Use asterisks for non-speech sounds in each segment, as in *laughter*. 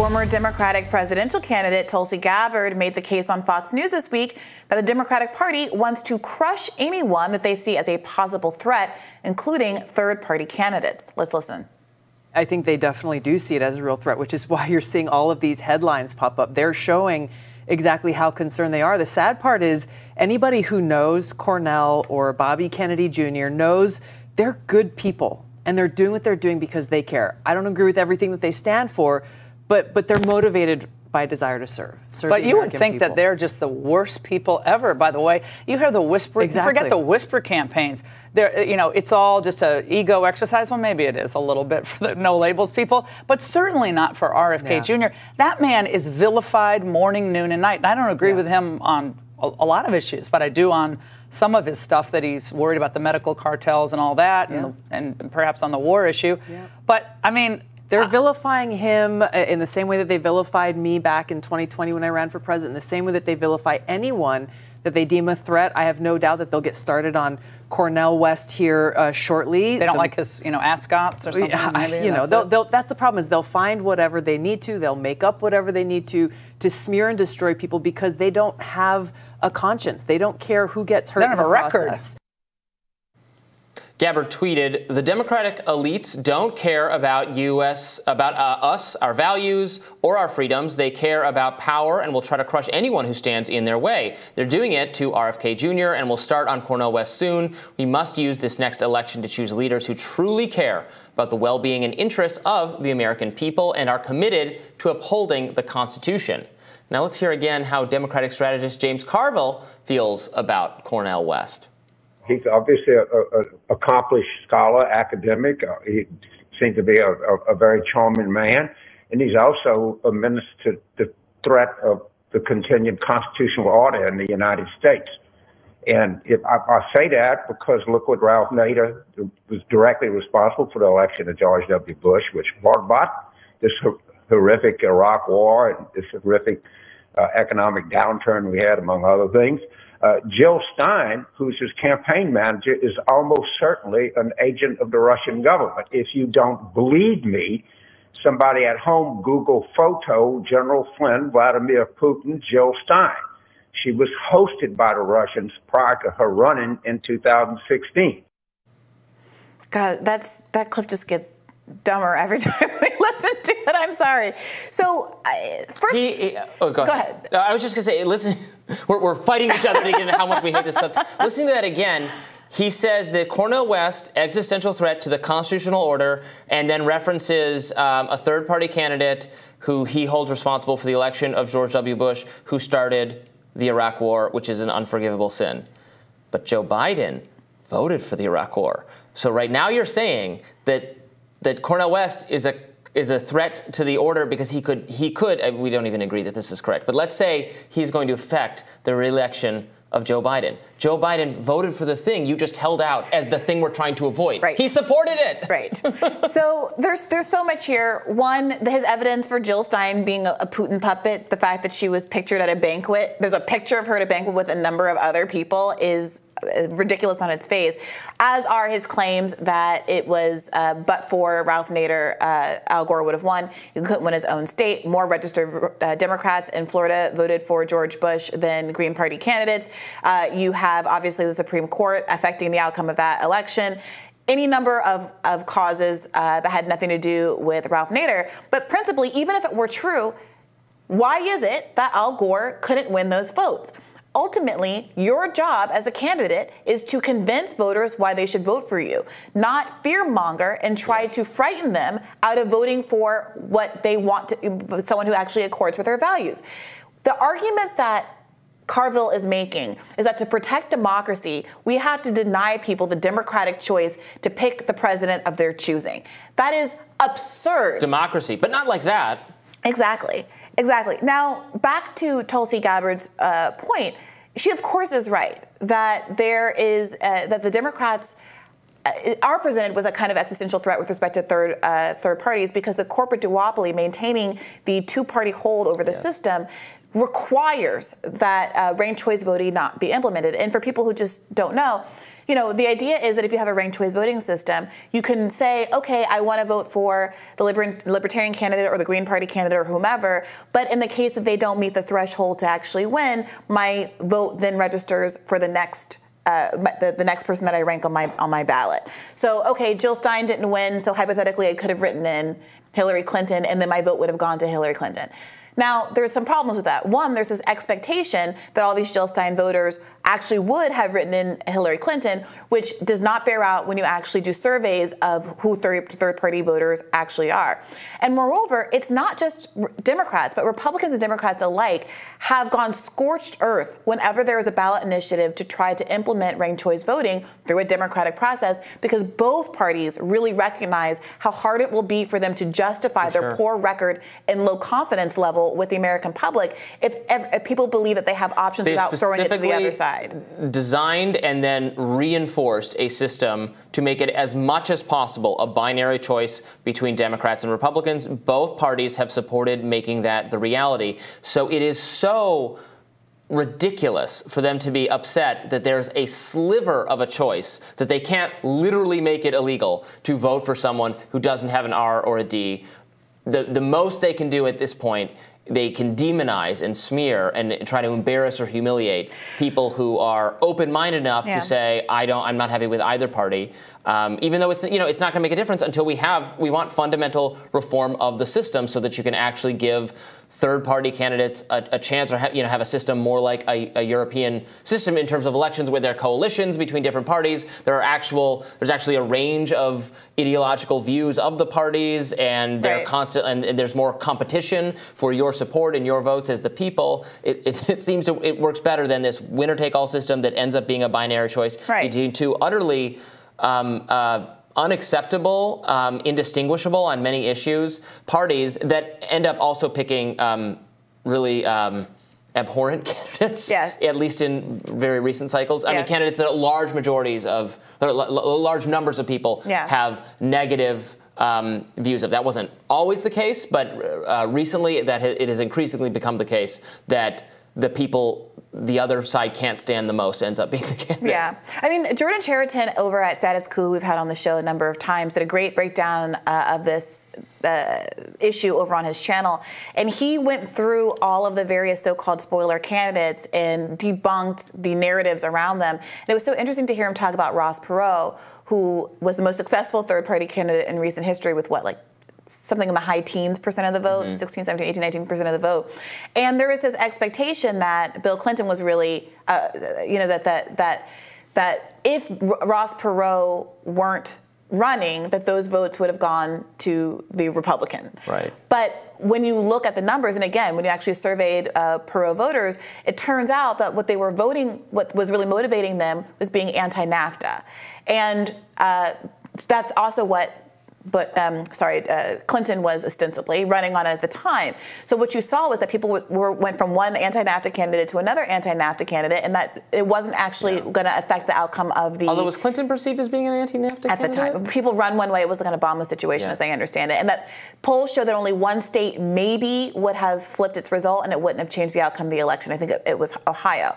Former Democratic presidential candidate Tulsi Gabbard made the case on Fox News this week that the Democratic Party wants to crush anyone that they see as a possible threat, including third party candidates. Let's listen. I think they definitely do see it as a real threat, which is why you're seeing all of these headlines pop up. They're showing exactly how concerned they are. The sad part is anybody who knows Cornel or Bobby Kennedy Jr. knows they're good people and they're doing what they're doing because they care. I don't agree with everything that they stand for, but but they're motivated by a desire to serve. serve but you would think people. that they're just the worst people ever. By the way, you hear the whisper. Exactly. Forget the whisper campaigns. There, you know, it's all just a ego exercise. Well, maybe it is a little bit for the no labels people, but certainly not for RFK Yeah. Jr. That man is vilified morning, noon, and night. And I don't agree Yeah. with him on a, a lot of issues, but I do on some of his stuff that he's worried about the medical cartels and all that, and, and perhaps on the war issue. Yeah. But I mean. They're vilifying him uh, in the same way that they vilified me back in 2020 when I ran for president, in the same way that they vilify anyone that they deem a threat. I have no doubt that they'll get started on Cornel West here uh, shortly. They don't The- like his, you know, ascots or something. Yeah, *laughs* maybe? you know, That's they'll, they'll, that's the problem is they'll find whatever they need to. They'll make up whatever they need to to smear and destroy people because they don't have a conscience. They don't care who gets hurt in the have a record. process. Gabbard tweeted, "The Democratic elites don't care about U.S. about uh, us, our values, or our freedoms. They care about power and will try to crush anyone who stands in their way. They're doing it to RFK Jr. and will start on Cornel West soon. We must use this next election to choose leaders who truly care about the well-being and interests of the American people and are committed to upholding the Constitution." Now let's hear again how Democratic strategist James Carville feels about Cornel West. He's obviously a, a, accomplished scholar, academic. Uh, he seems to be a, a, a very charming man, and he's also a minister to the threat of the continued constitutional order in the United States. And if I, I say that because look what Ralph Nader was directly responsible for the election of George W. Bush, which brought about this horrific Iraq war and this horrific uh, economic downturn we had, among other things. Uh, Jill Stein, who's his campaign manager, is almost certainly an agent of the Russian government. If you don't believe me, somebody at home Google photo General Flynn, Vladimir Putin, Jill Stein. She was hosted by the Russians prior to her running in 2016. God, that's that clip just gets dumber every *laughs* time we listen to it. I'm sorry. So, I, first, He, he- oh, go, Go ahead. ahead. I was just gonna say, listen, *laughs* we're, we're fighting each other to get into how much we hate this clip. Listening to that again, he says that Cornel West existential threat to the constitutional order, and then references um, a third-party candidate who he holds responsible for the election of George W. Bush, who started the Iraq War, which is an unforgivable sin. But Joe Biden voted for the Iraq War. So right now you're saying that that Cornel West is a is a threat to the order because he could he could we don't even agree that this is correct. But let's say he's going to affect the reelection of Joe Biden. Joe Biden voted for the thing you just held out as the thing we're trying to avoid. Right. He supported it. Right. *laughs* so there's there's so much here. One, his evidence for Jill Stein being a, a Putin puppet, the fact that she was pictured at a banquet. There's a picture of her at a banquet with a number of other people is ridiculous on its face. As are his claims that it was uh, but for Ralph Nader, uh, Al Gore would have won. He couldn't win his own state. More registered uh, Democrats in Florida voted for George Bush than Green Party candidates. Uh, you have obviously the Supreme Court affecting the outcome of that election any number of, of causes uh, that had nothing to do with Ralph Nader. But principally, even if it were true, why is it that Al Gore couldn't win those votes? Ultimately, your job as a candidate is to convince voters why they should vote for you, not fearmonger and try to frighten them out of voting for what they want to, someone who actually accords with their values. The argument that Carville is making is that to protect democracy, we have to deny people the democratic choice to pick the president of their choosing. That is absurd. Democracy, but not like that. Exactly. Exactly. Now, back to Tulsi Gabbard's uh, point, she of course is right that there is uh, that the Democrats uh, are presented with a kind of existential threat with respect to third uh, third parties because the corporate duopoly maintaining the two party hold over the system requires that uh, ranked choice voting not be implemented. And for people who just don't know, you know, the idea is that if you have a ranked choice voting system, you can say, okay, I want to vote for the Liber- Libertarian candidate or the Green Party candidate or whomever, but in the case that they don't meet the threshold to actually win, my vote then registers for the next uh, the, the next person that I rank on my on my ballot. So okay, Jill Stein didn't win, so hypothetically I could have written in Hillary Clinton, and then my vote would have gone to Hillary Clinton. Now, there's some problems with that. One, there's this expectation that all these Jill Stein voters actually would have written in Hillary Clinton, which does not bear out when you actually do surveys of who third, third party voters actually are. And moreover, it's not just Democrats, but Republicans and Democrats alike have gone scorched earth whenever there is a ballot initiative to try to implement ranked choice voting through a democratic process because both parties really recognize how hard it will be for them to justify for their sure. poor record and low confidence level with the American public if, if people believe that they have options they without throwing it to the other side side. Designed and then reinforced a system to make it as much as possible a binary choice between Democrats and Republicans. Both parties have supported making that the reality. So it is so ridiculous for them to be upset that there's a sliver of a choice that they can't literally make it illegal to vote for someone who doesn't have an R or a D. The, the most they can do at this point they can demonize and smear and try to embarrass or humiliate people who are open-minded enough yeah. to say, "I don't, I'm not happy with either party." Um, even though it's you know it's not going to make a difference until we have we want fundamental reform of the system so that you can actually give third-party candidates a, a chance or ha- you know have a system more like a, a, European system in terms of elections where there are coalitions between different parties. There are actual there's actually a range of ideological views of the parties and they're right. constant and, and, there's more competition for your support and your votes as the people. It, it, *laughs* it seems to it works better than this winner-take-all system that ends up being a binary choice right. between two utterly um, uh, unacceptable, um, indistinguishable on many issues parties that end up also picking um, really um, abhorrent *laughs* candidates. Yes. At least in very recent cycles. I yes. mean, candidates that large majorities of, large numbers of people yeah. have negative. Um, views of that wasn't always the case, but uh, recently that it has increasingly become the case that the people the other side can't stand the most ends up being the candidate. Yeah. I mean, Jordan Chariton over at Status Quo, we've had on the show a number of times, did a great breakdown uh, of this uh, issue over on his channel. And he went through all of the various so called spoiler candidates and debunked the narratives around them. And it was so interesting to hear him talk about Ross Perot, who was the most successful third party candidate in recent history with what, like something in the high teens percent of the vote, mm-hmm. 16, 17, 18, 19 percent of the vote. And there is this expectation that Bill Clinton was really, uh, you know, that that that that if Ross Perot weren't running, that those votes would have gone to the Republican. Right. But when you look at the numbers, and again, when you actually surveyed uh, Perot voters, it turns out that what they were voting, what was really motivating them, was being anti-NAFTA, and uh, that's also what but um, sorry, uh, Clinton was ostensibly running on it at the time. So what you saw was that people were, went from one anti-NAFTA candidate to another anti-NAFTA candidate, and that it wasn't actually yeah. going to affect the outcome of the. Although was Clinton perceived as being an anti-NAFTA at candidate? the time? People run one way; it was like an Obama situation, yeah. as I understand it, and that polls show that only one state maybe would have flipped its result, and it wouldn't have changed the outcome of the election. I think it, it was Ohio.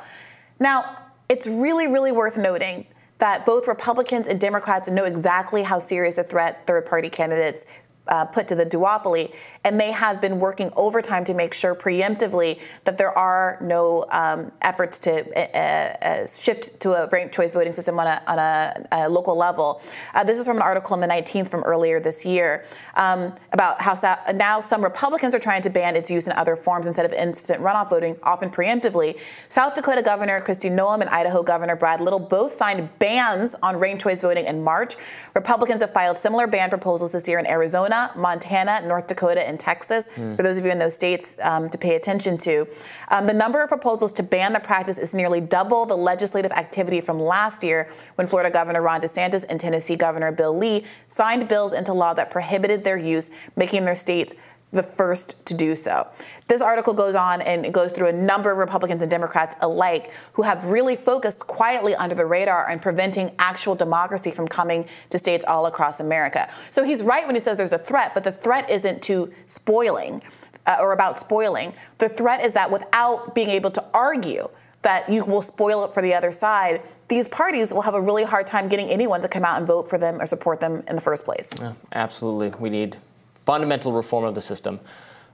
Now, it's really, really worth noting that both Republicans and Democrats know exactly how serious a threat third party candidates uh, put to the duopoly, and they have been working overtime to make sure preemptively that there are no um, efforts to uh, uh, shift to a ranked choice voting system on a, on a, a local level. Uh, this is from an article in the 19th from earlier this year um, about how now some Republicans are trying to ban its use in other forms instead of instant runoff voting, often preemptively. South Dakota Governor Kristi Noem and Idaho Governor Brad Little both signed bans on ranked choice voting in March. Republicans have filed similar ban proposals this year in Arizona. Arizona, Montana, North Dakota, and Texas, mm. for those of you in those states um, to pay attention to. Um, the number of proposals to ban the practice is nearly double the legislative activity from last year when Florida Governor Ron DeSantis and Tennessee Governor Bill Lee signed bills into law that prohibited their use, making their states the first to do so. This article goes on and it goes through a number of Republicans and Democrats alike who have really focused quietly under the radar on preventing actual democracy from coming to states all across America. So he's right when he says there's a threat, but the threat isn't to spoiling uh, or about spoiling. The threat is that without being able to argue that you will spoil it for the other side, these parties will have a really hard time getting anyone to come out and vote for them or support them in the first place. Yeah, absolutely. We need fundamental reform of the system.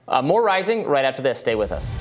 Uh, more rising right after this. Stay with us.